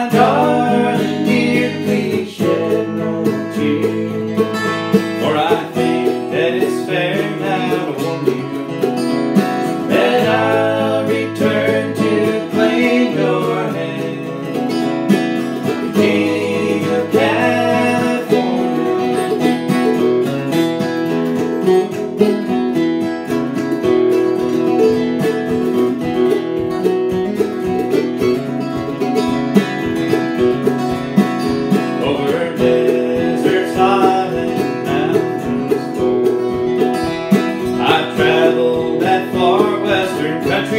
And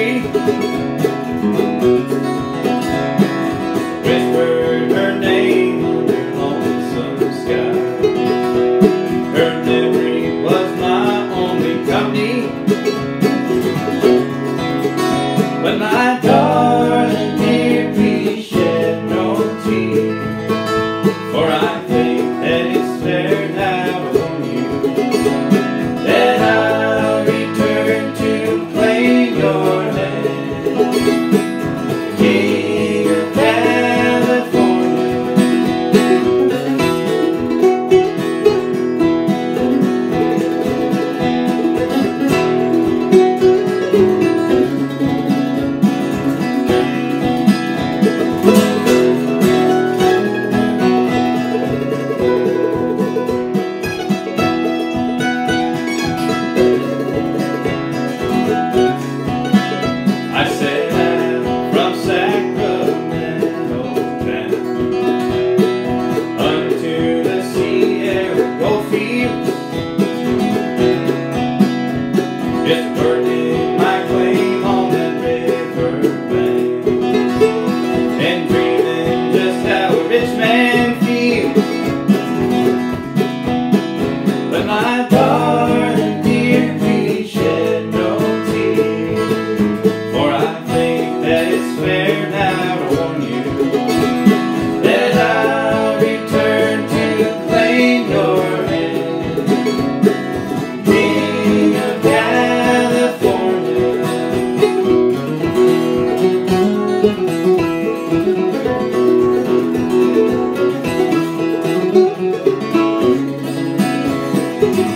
free. my place. You